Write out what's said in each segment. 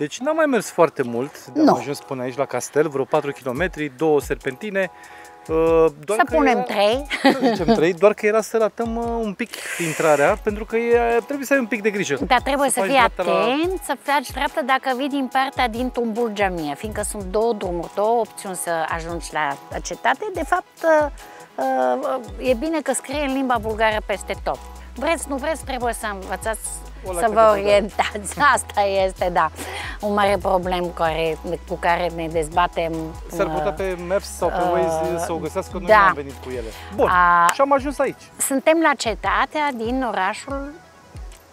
Deci n-am mai mers foarte mult, de Nu. am ajuns până aici la castel, vreo 4 km, două serpentine. uh, Doar Să că punem era, trei. Să zicem trei, doar că era să ratăm uh, un pic intrarea, pentru că e, trebuie să ai un pic de grijă. Dar trebuie să, faci fii dreapta la- atent, să faci dreapta dacă vii din partea din Tumbul Jamia, fiindcă sunt două drumuri, două opțiuni să ajungi la cetate. De fapt, uh, uh, e bine că scrie în limba bulgară peste tot. Vreți, nu vreți, trebuie să învățați O să leacă vă de bulgară. orientați. Asta este, da, un mare problem cu care, cu care ne dezbatem. S-ar putea uh, pe Maps sau pe uh, Waze să o găsească, noi da. nu am venit cu ele. Bun, A- și am ajuns aici. Suntem la cetatea din orașul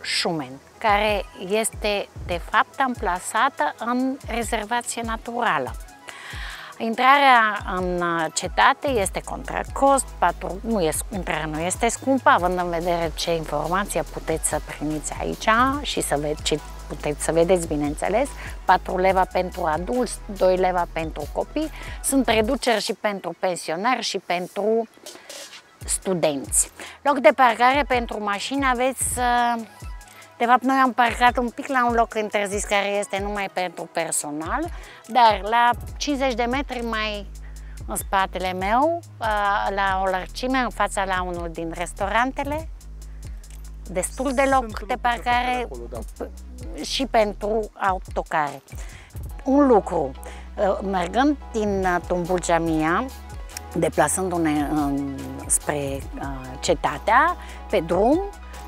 Șumen, care este de fapt amplasată în rezervație naturală. Intrarea în cetate este contra cost, patru, nu e, intrarea nu este scumpă, având în vedere ce informație puteți să primiți aici și să ve- ce puteți să vedeți, bineînțeles, 4 leva pentru adulți, 2 leva pentru copii, sunt reduceri și pentru pensionari și pentru studenți. Loc de parcare pentru mașini aveți uh, de fapt, noi am parcat un pic la un loc interzis care este numai pentru personal, dar la 50 de metri mai în spatele meu, uh, la o lărgime, în fața la unul din restaurantele, destul de loc Sunt de locuri de parcare parcare acolo, da. p- și pentru autocare. Un lucru, uh, mergând din uh, Tumbulcea Mia, deplasându-ne în, spre uh, cetatea, pe drum,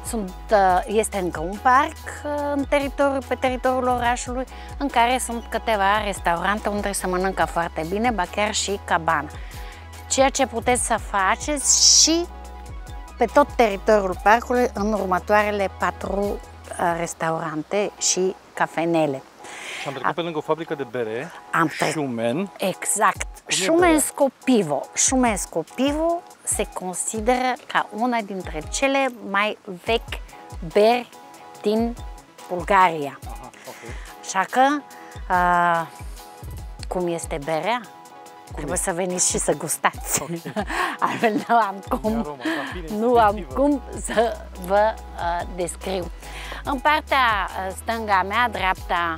sunt, uh, este încă un parc uh, în teritoriu, pe teritoriul orașului în care sunt câteva restaurante unde se mănâncă foarte bine, ba chiar și cabana. Ceea ce puteți să faceți și pe tot teritoriul parcului în următoarele patru uh, restaurante și cafenele. Și am trecut pe lângă o fabrică de bere, Am trecut. Schumann. Exact. e Șumensko Pivo. Șumensko Pivo se consideră ca una dintre cele mai vechi beri din Bulgaria. Aha, ok. Așa că, uh, cum este berea? Trebuie să veniți și să gustați. Altfel nu am cum, aroma, da, bine, nu am definitivă. cum să vă uh, descriu. În partea uh, stânga mea, dreapta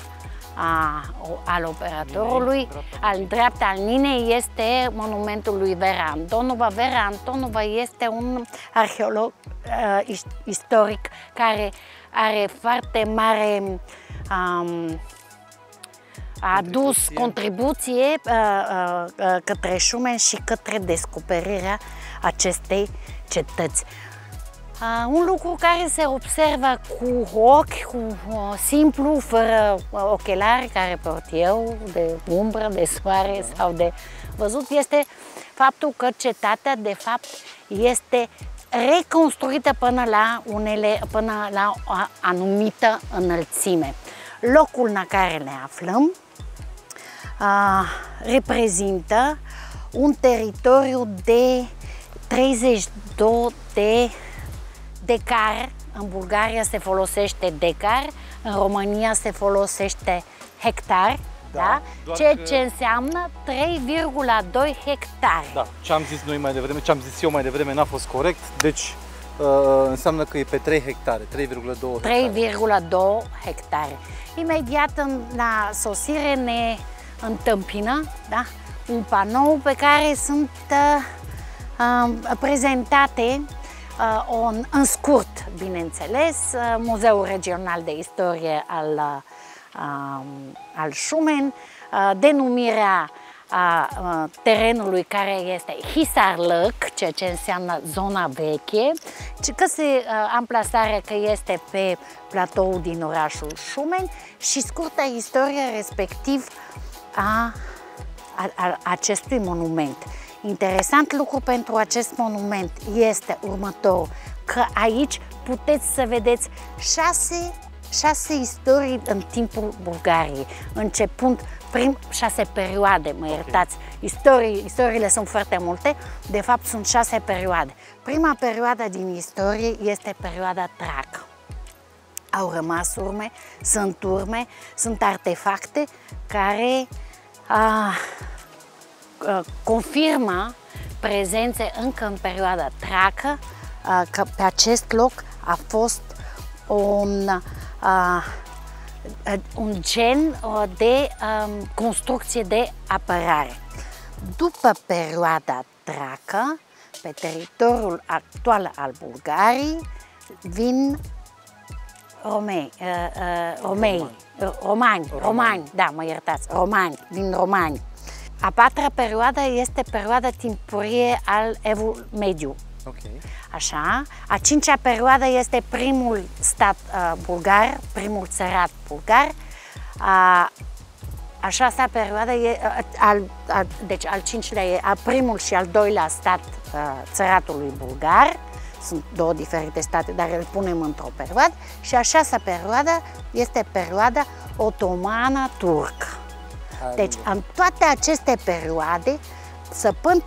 a, o- al operatorului, Ninei, dreapta al dreapta al Ninei, este monumentul lui Vera Antonova. Vera Antonova este un arheolog uh, is- istoric care are foarte mare um, a adus Contribuție. contribuție uh, uh, uh, către Șumen și către descoperirea acestei cetăți. Uh, un lucru care se observă cu ochi, cu uh, simplu, fără uh, ochelari care port eu, de umbră, de soare sau de văzut, este faptul că cetatea, de fapt, este reconstruită până la, unele, până la o anumită înălțime. Locul în care ne aflăm a, reprezintă un teritoriu de 32 de decar. În Bulgaria se folosește decar, în România se folosește hectar, Da, da? doar ceea că- ce înseamnă 3,2 hectare. Da, ce am zis noi mai devreme, ce am zis eu mai devreme n-a fost corect, deci uh, înseamnă că e pe 3 hectare, 3,2 hectare. 3,2 hectare. Imediat în, la sosire ne întâmpină da? un panou pe care sunt uh, uh, prezentate uh, în, în scurt, bineînțeles, uh, Muzeul Regional de Istorie al, uh, um, al Șumen, uh, denumirea a uh, terenului care este Hisarlăc, ceea ce înseamnă zona veche, ci că se uh, amplasarea că este pe platou din orașul Șumen și scurta istorie respectiv a, a, a acestui monument. Interesant lucru pentru acest monument este următorul, că aici puteți să vedeți șase, șase istorii în timpul Bulgariei, începând prim șase perioade, mă iertați. Istorii, istoriile sunt foarte multe, de fapt sunt șase perioade. Prima perioadă din istorie este perioada Trac. Au rămas urme, sunt urme, sunt artefacte care a, a, confirmă prezențe încă în perioada tracă, a, că pe acest loc a fost un, a, un gen de um, construcție de apărare. După perioada tracă, pe teritoriul actual al Bulgariei, vin romei, uh, uh, romei, romani, romani, romani, da, mă iertați, romani, vin romani. A patra perioadă este perioada timpurie al Evul Mediu. Okay. Așa. A cincea perioadă este primul stat uh, bulgar, primul țărat bulgar. A, a șasea perioadă e, uh, al, a, deci al cincilea e a primul și al doilea stat uh, țăratului bulgar. Sunt două diferite state, dar îl punem într-o perioadă. Și a șasea perioadă este perioada otomană turcă. Deci, în toate aceste perioade, săpând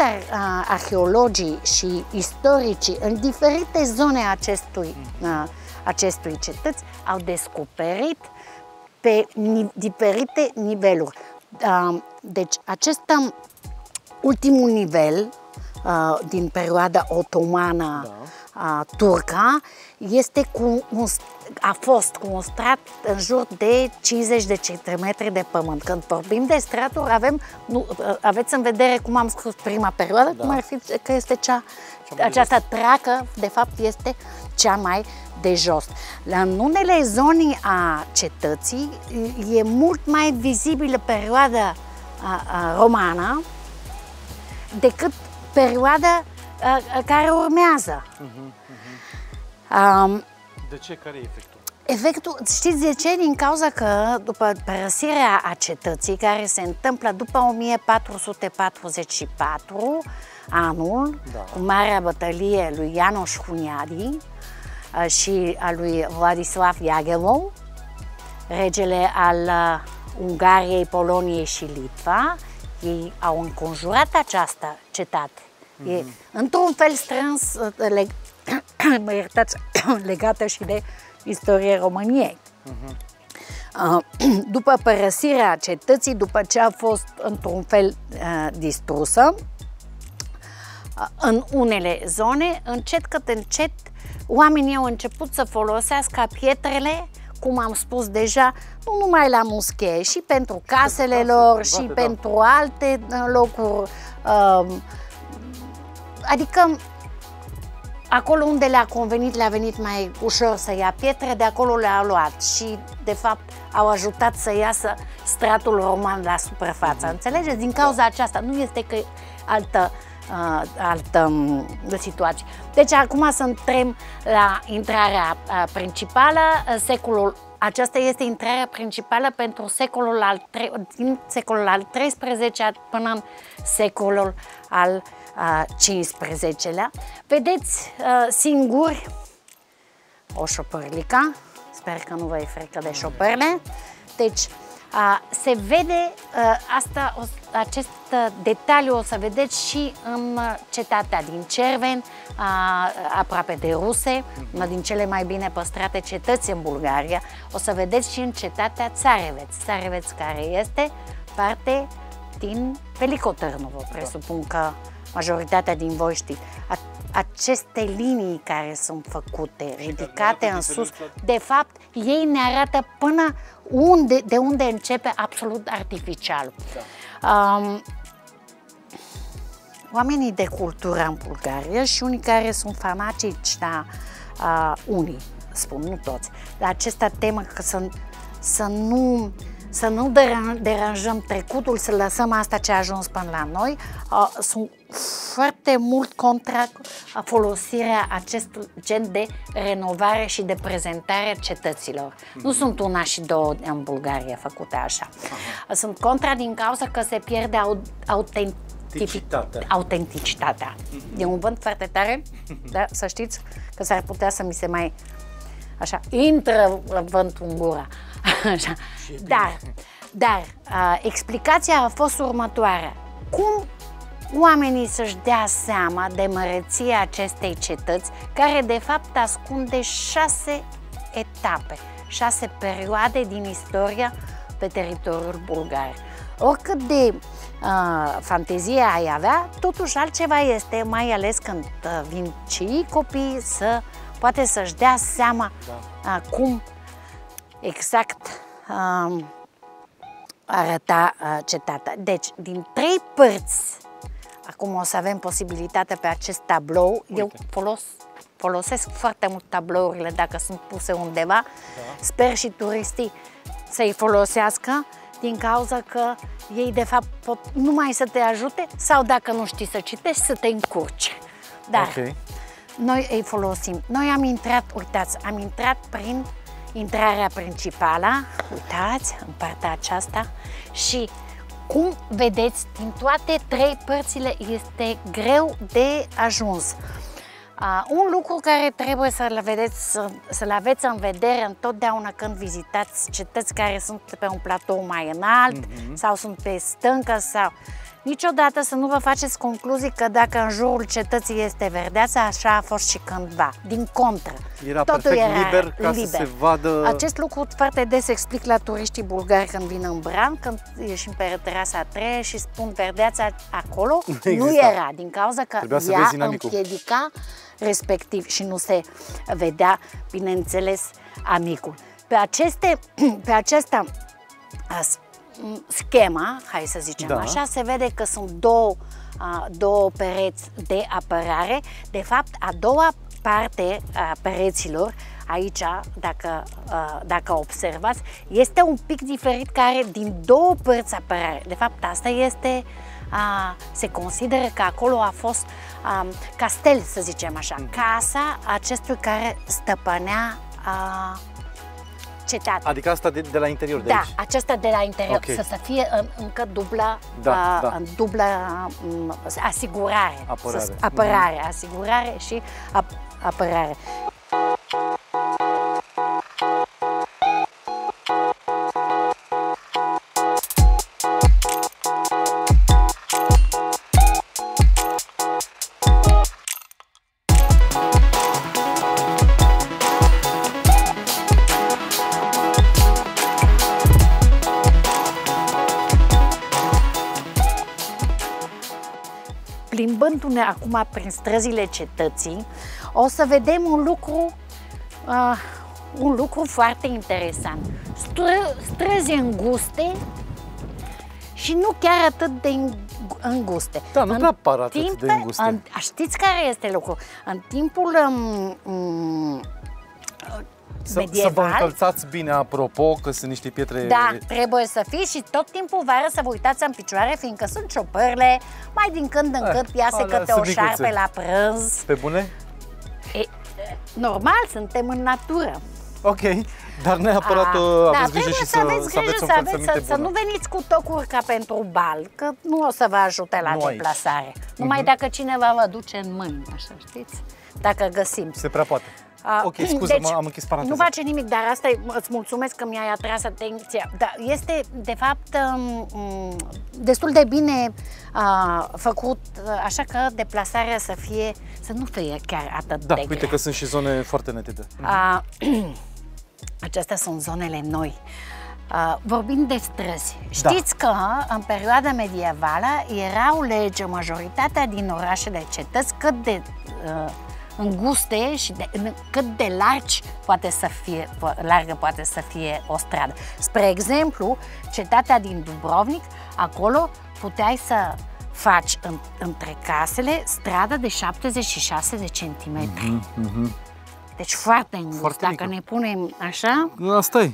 arheologii și istoricii în diferite zone acestui, acestui cetăți au descoperit pe diferite niveluri. Deci acest ultimul nivel din perioada otomană da. Turca este cu un, a fost cu un strat în jur de 50 de centimetri de pământ. Când vorbim de straturi, avem, nu, aveți în vedere cum am scris prima perioadă, da. cum ar fi că este cea, cea această tracă, de fapt, este cea mai de jos. La în unele zone a cetății e mult mai vizibilă perioada a, a, romană decât perioada a, a, care urmează. Uh-huh, uh-huh. Um, de ce? Care e efectul? Efectul, știți de ce? Din cauza că după părăsirea a cetății, care se întâmplă după 1444, anul, da. cu marea bătălie lui Ianoș Huniadi și a lui Vladislav Iagelov, regele al Ungariei, Poloniei și Litva, ei au înconjurat această cetate. Mm-hmm. E mhm. într-un fel strâns leg mă iertați, legată și de istoria României. Uh-huh. După părăsirea cetății, după ce a fost într-un fel uh, distrusă, uh, în unele zone, încet cât încet, oamenii au început să folosească pietrele, cum am spus deja, nu numai la muschee, și pentru casele lor, și pentru alte uh, locuri. Adică acolo unde le-a convenit, le-a venit mai ușor să ia pietre, de acolo le-a luat și, de fapt, au ajutat să iasă stratul roman la suprafață. Mm-hmm. Înțelegeți? Din cauza aceasta, nu este că altă, uh, altă um, situație. Deci, acum să intrăm la intrarea uh, principală, uh, secolul aceasta este intrarea principală pentru secolul al, din secolul al XIII până în secolul al 15-lea. Vedeți singuri o șopărlică, sper că nu vă e frică de șopărle. Deci, se vede asta, acest detaliu o să vedeți și în cetatea din Cerven, aproape de Ruse, una din cele mai bine păstrate cetăți în Bulgaria. O să vedeți și în cetatea Țareveț, Țareveț care este parte din Velicotărnovo, presupun că majoritatea din voi știți, aceste linii care sunt făcute, ridicate în sus, de fapt, ei ne arată până unde, de unde începe absolut artificial. Da. Um, oamenii de cultură în Bulgaria și unii care sunt fanatici, da, uh, unii, spun, nu toți, la acesta temă că să, să nu să nu deranjăm trecutul, să lăsăm asta ce a ajuns până la noi. Sunt foarte mult contra folosirea acest gen de renovare și de prezentare a cetăților. Mm-hmm. Nu sunt una și două în Bulgaria făcute așa. Aha. Sunt contra din cauza că se pierde autenticitatea. autenticitatea. Mm-hmm. E un vânt foarte tare, da? să știți că s-ar putea să mi se mai așa, intră vântul în gura. Așa. Dar, dar uh, explicația a fost următoarea. Cum oamenii să-și dea seama de măreția acestei cetăți, care de fapt ascunde șase etape, șase perioade din istoria pe teritoriul bulgar. Oricât de uh, fantezie ai avea, totuși altceva este, mai ales când uh, vin cei copii să poate să-și dea seama da. uh, cum exact uh, arăta uh, cetatea. Deci, din trei părți, acum o să avem posibilitatea pe acest tablou, Uite. eu folos, folosesc foarte mult tablourile dacă sunt puse undeva, da. sper și turistii să-i folosească din cauza că ei de fapt pot numai să te ajute sau dacă nu știi să citești, să te încurci. Dar okay. noi îi folosim. Noi am intrat, uitați, am intrat prin intrarea principală, uitați, în partea aceasta și cum vedeți, din toate trei părțile este greu de ajuns. Uh, un lucru care trebuie să-l vedeți, să, să aveți în vedere întotdeauna când vizitați cetăți care sunt pe un platou mai înalt mm -hmm. sau sunt pe stâncă sau Niciodată să nu vă faceți concluzii că dacă în jurul cetății este verdeață, așa a fost și cândva. Din contră. Era Totul perfect era liber ca liber. să se vadă... Acest lucru foarte des explic la turiștii bulgari când vin în Bran, când ieșim pe terasa a treia și spun verdeața acolo. Nu, nu era, din cauza că ea împiedica respectiv și nu se vedea, bineînțeles, amicul. Pe, aceste, pe acesta schema, hai să zicem da. așa, se vede că sunt două, două pereți de apărare. De fapt, a doua parte a pereților, aici, dacă, dacă observați, este un pic diferit care din două părți apărare. De fapt, asta este a, se consideră că acolo a fost a, castel, să zicem așa, mm. casa acestui care stăpânea a, cetatea. Adică asta de, de la interior de Da, aici. aceasta de la interior, okay. să, să fie în, încă dubla, da, uh, da. dublă um, asigurare. Apărare. Să, apărare, mm-hmm. asigurare și ap, apărare. Acum prin străzile cetății, o să vedem un lucru, uh, un lucru foarte interesant. Stră, străzi înguste și nu chiar atât de înguste. Da, nu în prea par atât timp, de înguste. În, știți care este lucru? În timpul um, um, să, medieval. Să vă încălțați bine, apropo, că sunt niște pietre... Da, trebuie să fii și tot timpul vară să vă uitați în picioare, fiindcă sunt ciopărle, mai din când în eh, când iase câte o șarpe la prânz. Pe bune? E, normal, suntem în natură. Ok, dar neapărat A, uh, aveți da, grijă și să, aveți să aveți, să, aveți să, să nu veniți cu tocuri ca pentru bal, că nu o să vă ajute la nu deplasare. Aici. Numai uh-huh. dacă cineva vă duce în mâini, așa știți? Dacă găsim. Se prea poate. Ok, scuze, deci, am închis paranteza. Nu face nimic, dar asta îți mulțumesc că mi-ai atras atenția. Da, este, de fapt, um, destul de bine uh, făcut, așa că deplasarea să fie, să nu fie chiar atât da, de uite grea. că sunt și zone foarte netede. Uh, acestea sunt zonele noi. Uh, vorbind de străzi, da. știți că în perioada medievală erau lege majoritatea din orașele cetăți cât de uh, înguste și de, cât de largi poate să fie, largă poate să fie o stradă. Spre exemplu, cetatea din Dubrovnik, acolo puteai să faci în, între casele stradă de 76 de centimetri. Mm-hmm, mm-hmm. Deci foarte îngust. Foarte Dacă mică. ne punem așa... Asta e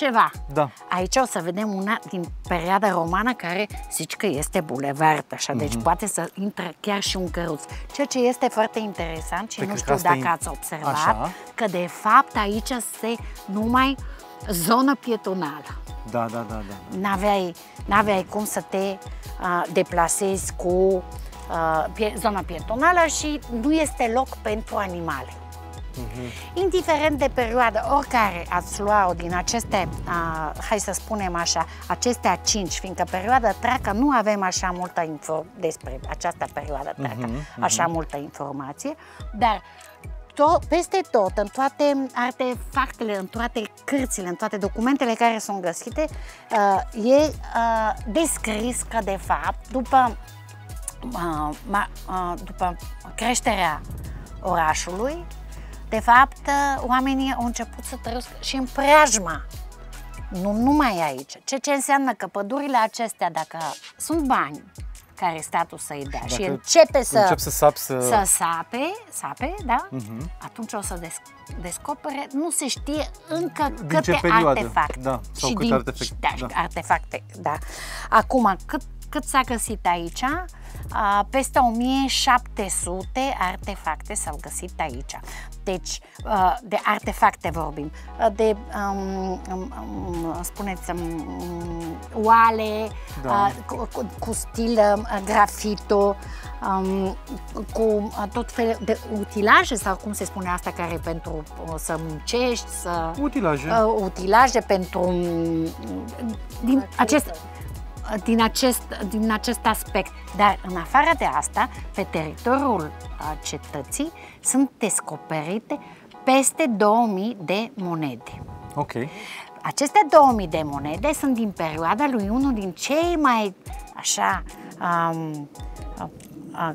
ceva. Da. Aici o să vedem una din perioada romană care zici că este bulevard, așa, mm-hmm. deci mhm. poate să intre chiar și un căruț. Ceea ce este foarte interesant și pe nu știu dacă ați observat, așa. că de fapt aici se numai zonă pietonală. Da, da, da, da. N-aveai, n-aveai cum să te uh, deplasezi cu uh, pie, zona pietonală și nu este loc pentru animale. Uh-huh. Indiferent de perioadă, oricare ați lua-o din aceste, a, hai să spunem așa, acestea cinci, fiindcă perioada treacă nu avem așa multă info despre această perioadă treacă, uh-huh, uh-huh. așa multă informație, dar tot, peste tot, în toate artefactele, în toate cărțile, în toate documentele care sunt găsite, uh, e uh, descris că, de fapt, după, uh, ma, uh, după creșterea orașului, De fapt, oamenii au început să trăiască și în preajma nu numai aici. Ce, ce înseamnă că pădurile acestea, dacă sunt bani care statul să-i dea și începe să, încep să, sap, să... să sape, sape, da? Uh-huh. atunci o să des, descopere, nu se știe încă din câte artefacte. Da, sau și câte din, artefacte. Da, da. artefacte, da. Acum, cât, cât s-a găsit aici? peste 1700 artefacte s-au găsit aici. Deci, de artefacte vorbim, de, um, um, um, spuneți, um, oale da. cu, cu, cu stil grafito, um, cu tot felul de utilaje sau cum se spune asta care pentru să muncești, să... Utilaje. Uh, utilaje pentru... Din acest, din acest, din acest aspect. Dar în afară de asta, pe teritoriul cetății sunt descoperite peste 2000 de monede. Ok. Aceste 2000 de monede sunt din perioada lui unul din cei mai așa um, uh,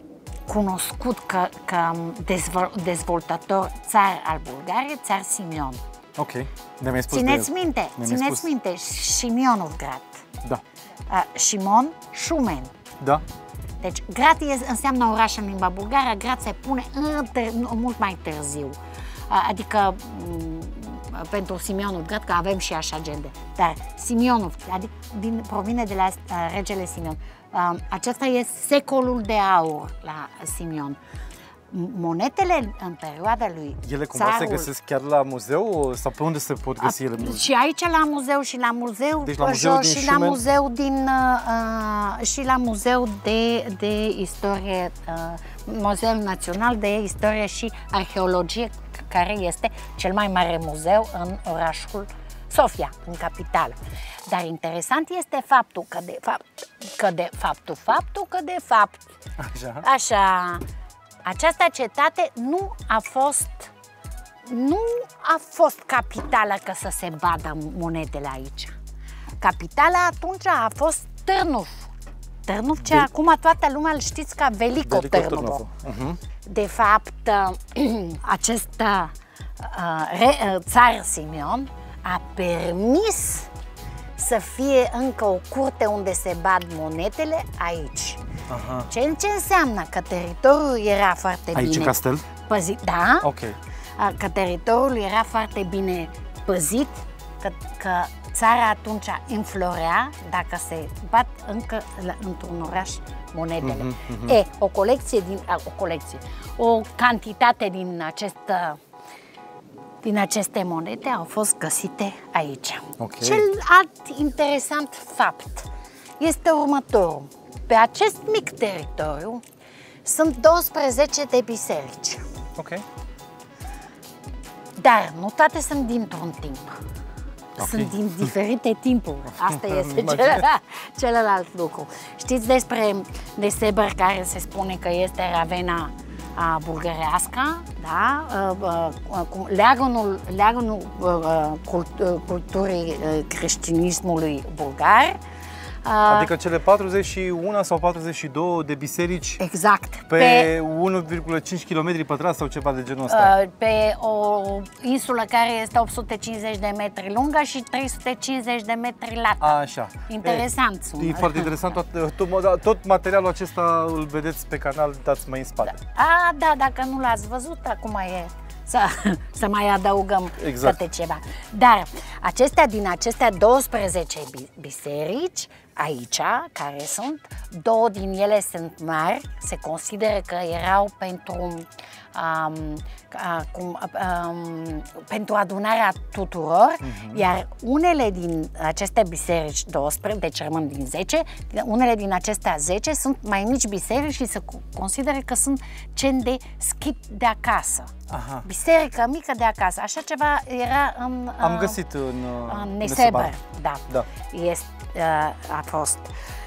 cunoscut ca, ca dezvol, dezvoltator țar al Bulgariei, țar Simion. Ok, ne mai spus Țineți de... minte, ne țineți spus. minte, Simionovgrad. Da. Simon Șumen. Da. Deci, Grat înseamnă oraș în limba bulgară, Grat se pune mult mai târziu. Adică pentru Simionov Grat, că avem și așa agende. Dar Simionov, adică din, provine de la regele Simion. Acesta e secolul de aur la Simion monetele în perioada lui Ele cumva țarul... se găsesc chiar la muzeu sau pe unde se pot găsi ele? Și aici la muzeu și la muzeu, deci la muzeu și Șumen... la muzeu din uh, și la muzeu de, de istorie uh, Muzeul Național de Istorie și Arheologie care este cel mai mare muzeu în orașul Sofia, în capitală. Dar interesant este faptul că de fapt, că de faptul, faptul că de fapt, așa, așa această cetate nu a fost nu a fost capitală că să se badă monedele aici. Capitala atunci a fost Târnuf. Târnuf, ce de... acum toată lumea îl știți ca Velico, Velico Târnuf. Uh-huh. De fapt, acest uh, re, uh, țar Simeon a permis să fie încă o curte unde se bad monetele aici. Aha. Ce, ce înseamnă? Că teritoriul era foarte aici bine castel? păzit. Da? Ok. Că teritoriul era foarte bine păzit, că, că țara atunci înflorea dacă se bat încă într-un oraș monedele. Mm-hmm, mm-hmm. E, o colecție din, o colecție, o cantitate din acest din aceste monede au fost găsite aici. Okay. Cel alt interesant fapt este următorul. Pe acest mic teritoriu sunt 12 de biserici. Ok. Dar nu toate sunt dintr-un timp. Okay. Sunt din diferite timpuri. Asta este celălalt, celălalt lucru. Știți despre de Seber care se spune că este Ravena a bulgărească, da? leagănul, leagănul culturii creștinismului bulgar, Adică cele 41 sau 42 de biserici exact, pe, pe 1,5 km pătrați sau ceva de genul ăsta? Pe o insulă care este 850 de metri lungă și 350 de metri lată. Așa. Interesant e, sună. E foarte interesant. Tot, tot, tot materialul acesta îl vedeți pe canal, dați mai în spate. A, da, dacă nu l-ați văzut, acum e să, să mai adăugăm exact. câte ceva. Dar acestea din acestea 12 biserici aici, care sunt, două din ele sunt mari, se consideră că erau pentru, um, cum, um, pentru adunarea tuturor, uh-huh. iar unele din aceste biserici 12, deci rămân din 10, unele din acestea 10 sunt mai mici biserici și se consideră că sunt cen de schip de acasă. Aha. Biserică mică de acasă. Așa ceva era în... Am uh, găsit în, în Neseber. Da. da. Este, uh, a fost. Uh,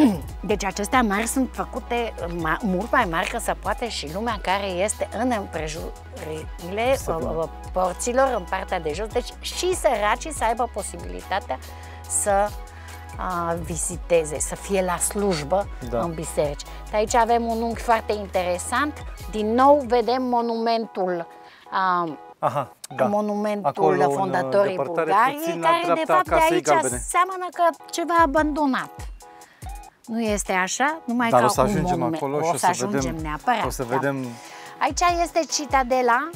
deci acestea mari sunt făcute mult mai mari că se poate și lumea care este în împrejurile uh, porților în partea de jos. Deci și săracii să aibă posibilitatea să uh, viziteze, să fie la slujbă da. în biserici. De aici avem un unghi foarte interesant. Din nou vedem monumentul uh, Aha, da. monumentul Acolo, fondatorii Bulgariei, care de fapt de aici galbene. seamănă că ceva abandonat. Nu este așa, numai Dar ca o să ajungem un moment. acolo o și o să, ajungem vedem, neapărat. o să vedem... Da. Aici este citadela.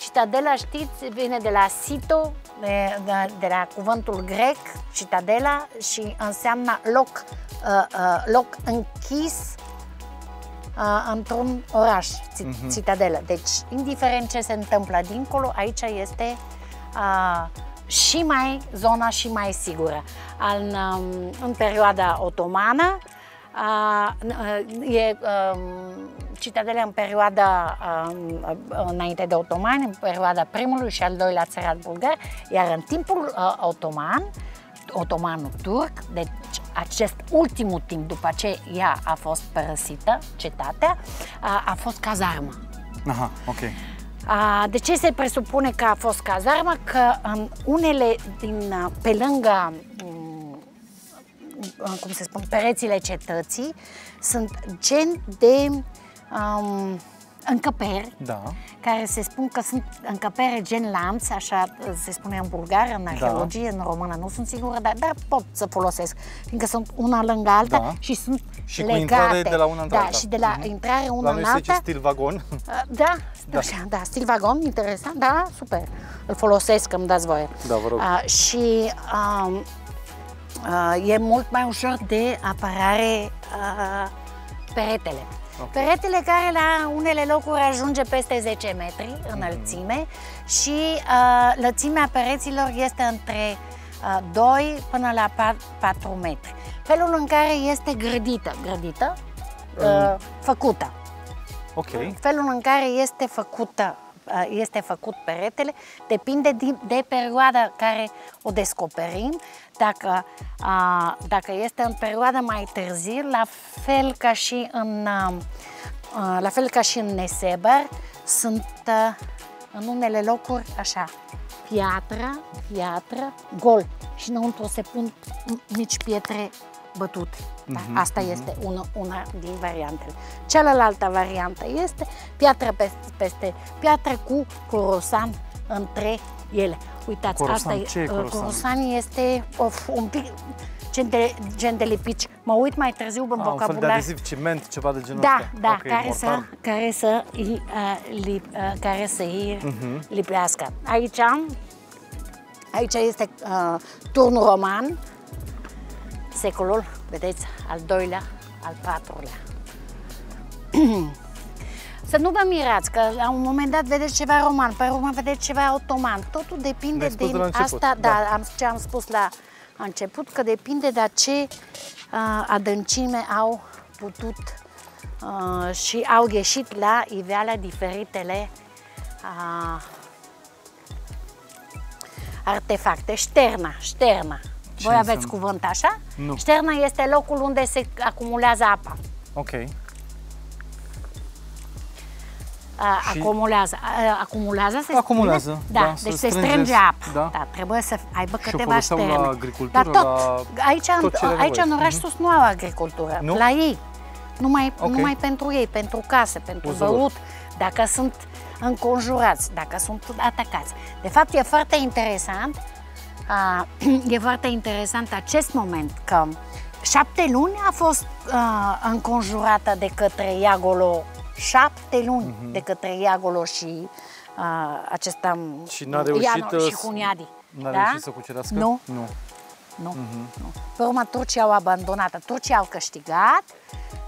Citadela, știți, vine de la sito, de, de, de la cuvântul grec, citadela, și înseamnă loc, uh, uh, loc închis uh, într-un oraș, uh-huh. citadelă. Deci, indiferent ce se întâmplă dincolo, aici este uh, și mai zona și mai sigură. În, um, în perioada otomană, uh, e um, citadele în perioada um, înainte de otomani, în perioada primului și al doilea țărat bulgar, iar în timpul uh, otoman, otomanul turc, deci acest ultimul timp după ce ea a fost părăsită, cetatea, a, a fost cazarmă. Aha, ok. A, de ce se presupune că a fost cazarmă? Că în unele din, pe lângă mm, cum se spun, perețile cetății sunt gen de um, încăperi, da. care se spun că sunt încăpere gen lanț, așa se spune în bulgară, în da. arheologie, da. în română, nu sunt sigură, dar, dar pot să folosesc, fiindcă sunt una lângă alta da. și sunt și legate. cu intrare de la una în da, alta. și de la mm-hmm. intrare una la în alta. stil vagon. Da, da, așa, da, stil vagon, interesant, da, super. Îl folosesc, îmi dați voie. Da, vă rog. Uh, și uh, uh, e mult mai ușor de apărare uh, peretele. Okay. Peretele care la unele locuri ajunge peste 10 metri înălțime mm-hmm. și uh, lățimea pereților este între uh, 2 până la 4, 4 metri. Felul în care este grădită, grădită, uh, făcută. Ok. Felul în care este făcută uh, este făcut peretele, depinde de perioada care o descoperim. Dacă, uh, dacă este în perioada mai târziu, la fel ca și în, uh, la fel ca și în Neseber, sunt în unele locuri așa, piatră, piatră, gol și înăuntru se pun mici pietre bătut. Da? Uh-huh, Asta uh-huh. este una, una din variantele. Cealaltă variantă este piatră peste, peste piatră cu corosan între ele. Uitați, corosan, asta ce e corosan? corosan este of, un pic gen de, gen de lipici. Mă uit mai târziu în vocabular. Ah, un fel de adeziv ciment, ceva de genul Da, ăsta. da, okay, care, să, care să îi, uh, lip, uh, care să îi uh-huh. lipească. Aici, aici este uh, turnul roman, secolul, vedeți, al doilea, al patrulea. Să nu vă mirați că la un moment dat vedeți ceva roman, pe urmă vedeți ceva otoman. Totul depinde de asta, da, da am, ce am spus la început, că depinde de ce uh, adâncime au putut uh, și au ieșit la iveală diferitele uh, artefacte. Șterna, șterna. Ce Voi aveți cuvânt așa? Nu. Șterna este locul unde se acumulează apa. Ok. A, și... Acumulează. A, acumulează se Acumulează, spune? Da, da deci se strânge apă. Da. da. trebuie să aibă câteva șterne. la agricultură, Dar tot, la aici, tot aici în oraș sus nu au agricultură. Nu? La ei. Numai, okay. numai pentru ei, pentru case, pentru Uzălor. băut, dacă sunt înconjurați, dacă sunt atacați. De fapt, e foarte interesant uh, e foarte interesant acest moment că șapte luni a fost uh, înconjurată de către Iagolo, șapte luni uh-huh. de către Iagolo și uh, acesta și n-a reușit Iano, și Huniadi. N-a da? reușit să cucerească? Nu. Nu. Nu. Uh-huh. nu. Pe urmă, turcii au abandonat. Turcii au câștigat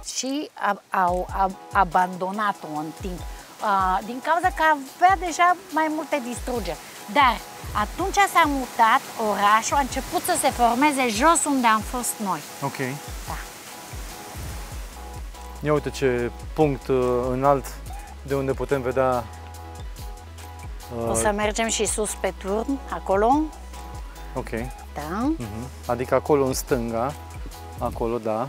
și au, au, au abandonat-o în timp. Uh, din cauza că avea deja mai multe distrugeri. Dar atunci s-a mutat orașul, a început să se formeze jos unde am fost noi. Ok. Da. Ia uite ce punct uh, înalt de unde putem vedea... Uh... O să mergem și sus pe turn, acolo. Ok. Da. Uh-huh. Adică acolo în stânga, acolo, da.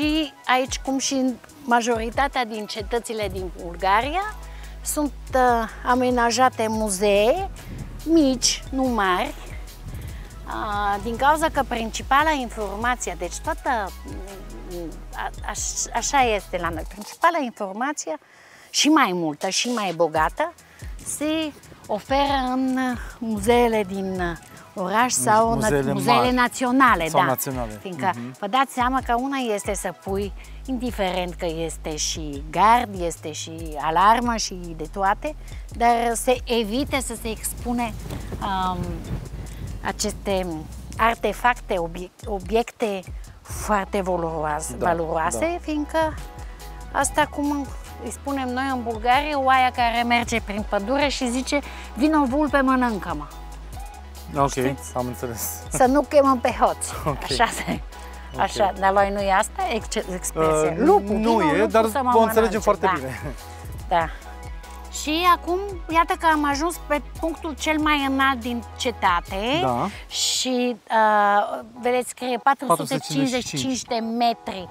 Și aici, cum și în majoritatea din cetățile din Bulgaria, sunt uh, amenajate muzee mici, nu mari, din cauza că principala informație, deci toată, aș, așa este la noi, principala informație și mai multă și mai bogată se oferă în muzeele din oraș sau muzeele, muzeele naționale. Sau da. naționale. Fiindcă uh-huh. vă dați seama că una este să pui, indiferent că este și gard, este și alarmă și de toate, dar se evite să se expune um, aceste artefacte, obiecte foarte valoroase, da, valoroase da. fiindcă asta cum îi spunem noi în Bulgaria, oaia care merge prin pădure și zice, vino vulpe, mănâncă-mă. Ok, Știți? am înțeles. Să nu chemăm pe hoți. Okay. Așa se... Okay. Așa, dar noi nu e asta expresia? Uh, lupul, nu e, dar o înțelegem foarte da. bine. Da. Și acum, iată că am ajuns pe punctul cel mai înalt din cetate da. și uh, vedeți scrie 455 455 de metri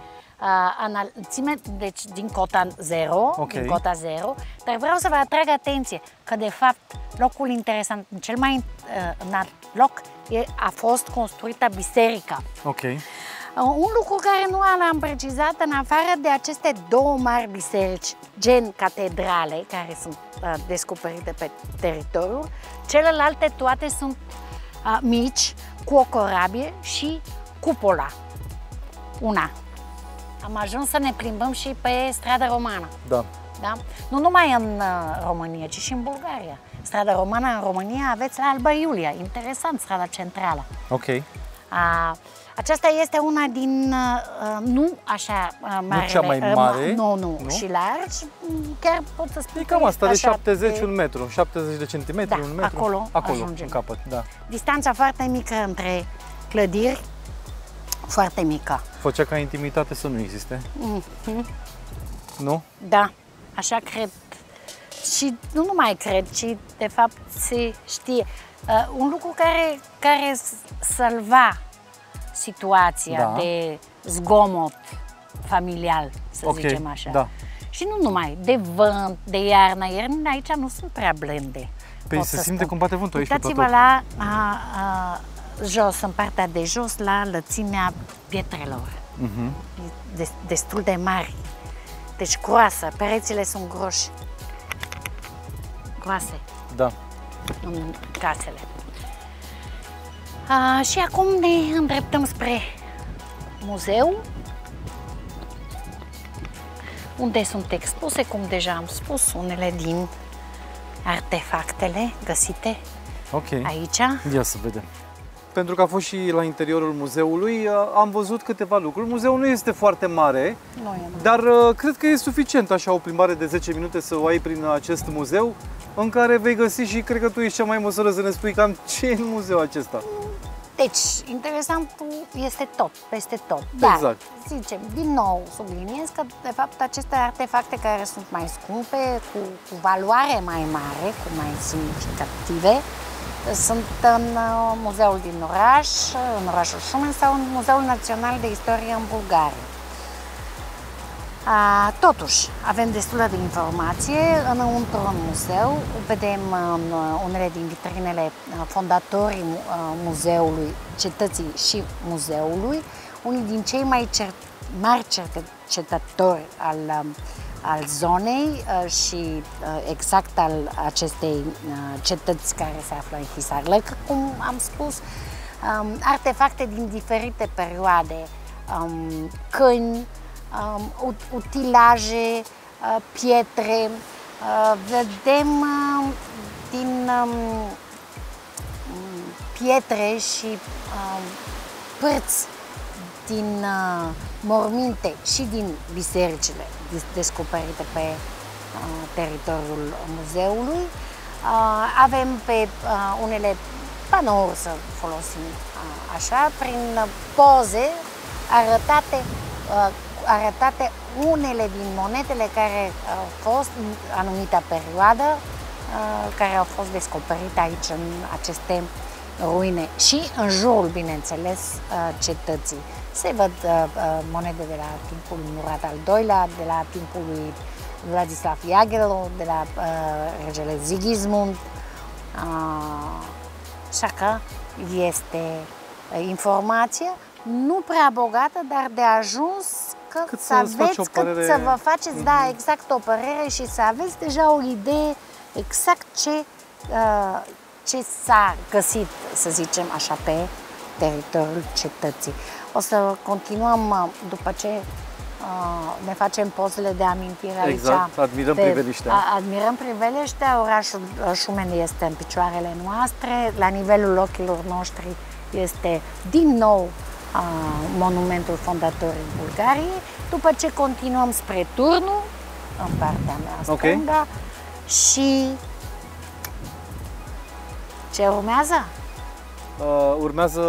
înălțime, deci din cota 0, okay. din cota 0, dar vreau să vă atrag atenție că de fapt locul interesant, cel mai uh, înalt loc e, a fost construită biserica. Ok. Uh, un lucru care nu l-am precizat, în afară de aceste două mari biserici, gen catedrale, care sunt uh, descoperite pe teritoriul, celelalte toate sunt uh, mici, cu o corabie și cupola. Una am ajuns să ne plimbăm și pe strada romană. Da. da? Nu numai în uh, România, ci și în Bulgaria. Strada romană în România aveți la Alba Iulia. Interesant, strada centrală. Ok. A, aceasta este una din, uh, nu așa uh, mare. Nu cea mai mare? Uh, nu, nu, nu, și largi. Chiar pot să spun E cam asta, de 70 pe... un metru, 70 de centimetri, da, un metru. acolo, acolo ajungem. în capăt, da. Distanța foarte mică între clădiri foarte mică. Făcea ca intimitate să nu existe? Mm-hmm. Nu? Da, așa cred. Și nu numai cred, ci de fapt se știe. Uh, un lucru care, care salva situația da. de zgomot familial, să okay, zicem așa. Da. Și nu numai, de vânt, de iarnă. Iarnă aici nu sunt prea blânde. Păi se simte cum bate vântul aici Uitați-vă la a, a, jos, în partea de jos, la lățimea pietrelor. Uh-huh. destul de mari. Deci groasă, perețile sunt groși. Groase. Da. În casele. A, și acum ne îndreptăm spre muzeu, unde sunt expuse, cum deja am spus, unele din artefactele găsite okay. aici. Ia să vedem pentru că a fost și la interiorul muzeului, uh, am văzut câteva lucruri. Muzeul nu este foarte mare, nu e dar uh, cred că e suficient așa o plimbare de 10 minute să o ai prin acest muzeu, în care vei găsi și cred că tu ești cea mai măsură să ne spui cam ce e în muzeul acesta. Deci, interesantul este tot, peste tot. Dar, exact. zicem, din nou subliniez că, de fapt, aceste artefacte care sunt mai scumpe, cu, cu valoare mai mare, cu mai semnificative, sunt în uh, muzeul din oraș, în orașul Șumen sau în Muzeul Național de Istorie în Bulgaria. Totuși, avem destulă de informație înăuntru în muzeu. Vedem în uh, unele din vitrinele uh, fondatorii muzeului, cetății și muzeului, unii din cei mai cer- mari cercetători al um, al zonei uh, și uh, exact al acestei uh, cetăți care se află în Hisarlăc, cum am spus, um, artefacte din diferite perioade, um, câini, um, utilaje, pietre, vedem din pietre și părți din morminte și din bisericile descoperite pe uh, teritoriul muzeului. Uh, avem pe uh, unele panouri, să folosim așa, prin poze arătate, arătate unele din monetele care au fost în anumită perioadă, care au fost descoperite aici în aceste ruine și în jurul, bineînțeles, cetății. Se văd uh, uh, monede de la timpul Murat al II-lea, de la timpul lui Vladislav Iagelo, de la uh, regele Sigismund. Uh, așa că este uh, informația, nu prea bogată, dar de ajuns că Cât să să îți faci aveți, o părere- cât să vă faceți, da, exact o părere și să aveți deja o idee exact ce, uh, ce s-a găsit, să zicem așa, pe teritoriul cetății. O să continuăm uh, după ce uh, ne facem pozele de amintire aici. Exact, admirăm Priveliștea. a- admirăm Priveliștea, orașul uh, Șumeni este în picioarele noastre, la nivelul ochilor noștri este din nou uh, monumentul fondatorii Bulgariei, după ce continuăm spre Turnu, în partea mea Ok. stângă, și ce urmează? Uh, urmează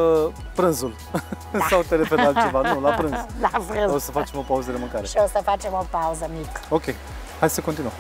prânzul. Sau te referi la altceva? Nu, la prânz. La vreo. O să facem o pauză de mâncare. Și o să facem o pauză mică. Ok, hai să continuăm.